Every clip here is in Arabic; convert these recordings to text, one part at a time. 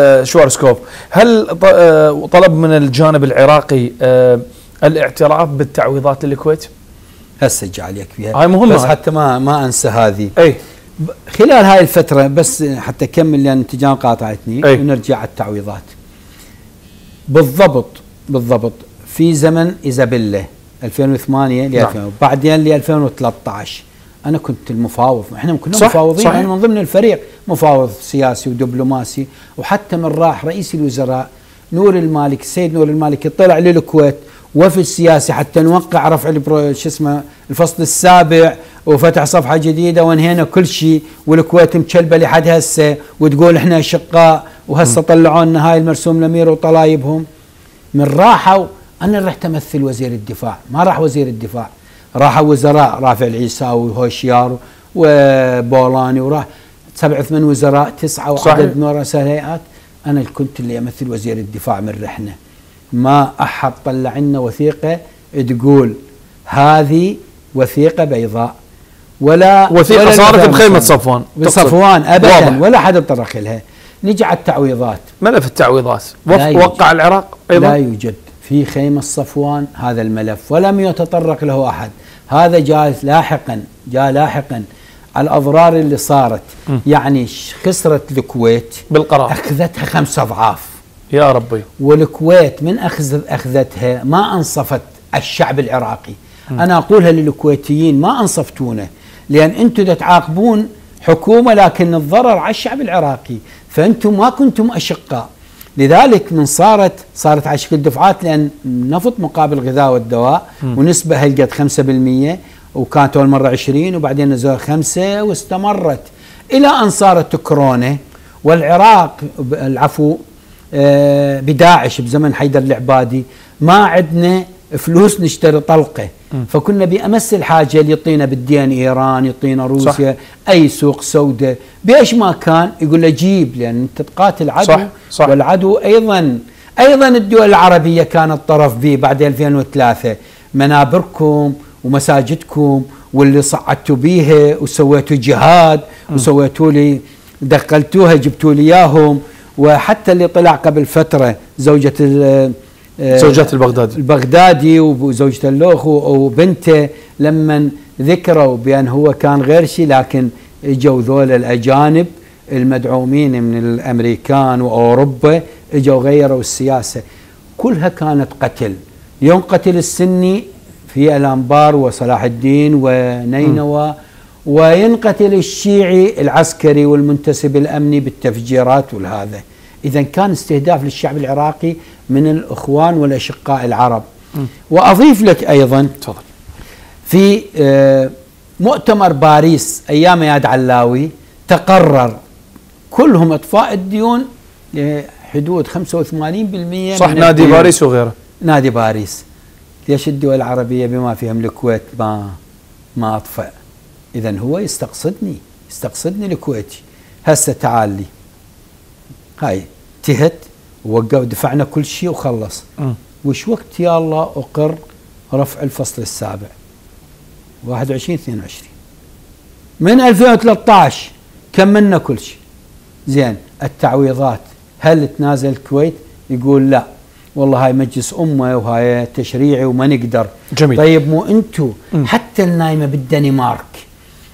آه، شوارسكوف هل آه، طلب من الجانب العراقي آه، الاعتراف بالتعويضات للكويت؟ هسه عليك فيها هاي مهمة بس. حتى ما ما انسى هذه أي خلال هاي الفترة بس حتى أكمل لأن تجان قاطعتني أي. ونرجع على التعويضات بالضبط بالضبط في زمن إيزابيلا 2008 ل نعم. 2000 بعدين ل 2013 أنا كنت المفاوض إحنا كنا صح، مفاوضين. صحيح. إحنا من ضمن الفريق مفاوض سياسي ودبلوماسي وحتى من راح رئيس الوزراء نور المالك السيد نور المالكي طلع للكويت وفي السياسي حتى نوقع رفع شو اسمه الفصل السابع وفتح صفحة جديدة وانهينا كل شيء والكويت مكلبة لحد هسه وتقول إحنا أشقاء وهسه طلعوا لنا هاي المرسوم الأمير وطلايبهم من راحوا أنا رحت أمثل وزير الدفاع ما راح وزير الدفاع. راحوا وزراء رافع العيساوي وهوشيار وبولاني وراح سبع ثمان وزراء تسعة. وعدد من رؤساء الهيئات أنا اللي كنت اللي امثل وزير الدفاع من رحنا ما احد طلع لنا وثيقة تقول هذه وثيقة بيضاء. ولا وثيقة ولا صارت الإسلامي. صفوان. بصفوان ابدا واضح. ولا حد تطرق لها. نجي على التعويضات. ملف التعويضات. لا. وقع العراق لا أيضا يوجد. في خيمة صفوان هذا الملف. ولم يتطرق له أحد. هذا جاء لاحقا جاء لاحقا على الأضرار اللي صارت. م. يعني خسرت الكويت. بالقرار. أخذتها خمس أضعاف. يا ربي. والكويت من أخذ أخذتها ما أنصفت الشعب العراقي. أنا أقولها للكويتيين ما أنصفتونا لأن أنتم تعاقبون حكومة لكن الضرر على الشعب العراقي. فأنتم ما كنتم أشقاء. لذلك من صارت صارت على شكل دفعات لأن نفط مقابل الغذاء والدواء ونسبة هلقت 5% وكانت أول مرة 20 وبعدين نزلوا خمسة واستمرت. إلى أن صارت كورونا والعراق العفو آه، بداعش بزمن حيدر العبادي ما عندنا فلوس نشتري طلقة. فكنا بأمس الحاجة اللي يعطينا بالدين إيران يعطينا روسيا صح. أي سوق سوداء بأيش ما كان؟ يقول له جيب لأن أنت تقاتل عدو. صح، صح. والعدو أيضا أيضا الدول العربية كانت طرف به بعد 2003 منابركم ومساجدكم واللي صعدتوا بيها وسويتوا جهاد وسويتوا لي دخلتوها جبتوا لي إياهم. وحتى اللي طلع قبل فترة زوجة زوجات البغدادي. البغدادي وزوجته اللوخ وبنته لما ذكروا بأن هو كان غير شيء لكن إجوا ذول الأجانب المدعومين من الأمريكان وأوروبا إجوا غيروا السياسة. كلها كانت قتل. ينقتل السني في الأنبار وصلاح الدين ونينوى وينقتل الشيعي العسكري والمنتسب الأمني بالتفجيرات والهذا. اذا كان استهداف للشعب العراقي من الإخوان والأشقاء العرب. وأضيف لك أيضا تفضل. في آه، مؤتمر باريس أيام اياد علاوي تقرر كلهم إطفاء الديون لحدود 85% صح من نادي الديون. باريس وغيره. نادي باريس. ليش الدول العربية بما فيهم الكويت ما ما أطفأ؟ اذا هو يستقصدني يستقصدني الكويتي هسه تعال لي. هاي انتهت ووقف دفعنا كل شيء وخلص. مم. وش وقت يا الله أقر رفع الفصل السابع؟ 21 22 من 2013 كملنا كل شيء. زين التعويضات هل تنازل الكويت؟ يقول لا. والله هاي مجلس أمة وهاي تشريعي وما نقدر. جميل. طيب مو أنتو؟ مم. حتى النايمة بالدنمارك.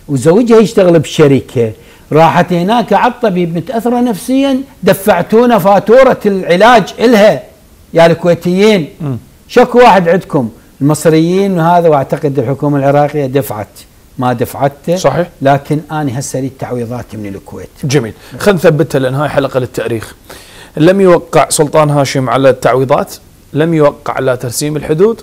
وزوجها يشتغل بشركة. راحت هناك على الطبيب متاثره نفسيا دفعتونا فاتورة العلاج إلها. يا الكويتيين. شكو واحد عندكم؟ المصريين وهذا وأعتقد الحكومة العراقية دفعت. ما دفعته صحيح. لكن أنا هسه أريد تعويضات من الكويت. جميل. خلينا نثبتها لأن هاي حلقة للتأريخ. لم يوقع سلطان هاشم على التعويضات لم يوقع على ترسيم الحدود.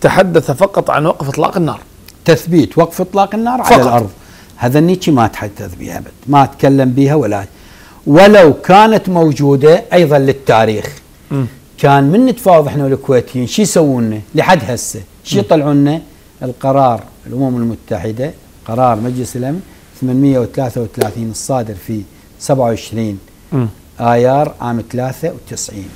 تحدث فقط عن وقف إطلاق النار. تثبيت وقف إطلاق النار فقط. على الأرض. هذا النيتشي ما تحدث بها أبد ما أتكلم بها ولا ولو كانت موجودة أيضا للتاريخ. مم. كان من نتفاوض إحنا والكويتيين؟ شو يسوون لحد هسه. شو يطلعوا لنا القرار الأمم المتحدة قرار مجلس الأمن 833 الصادر في 27 مم. آيار عام 93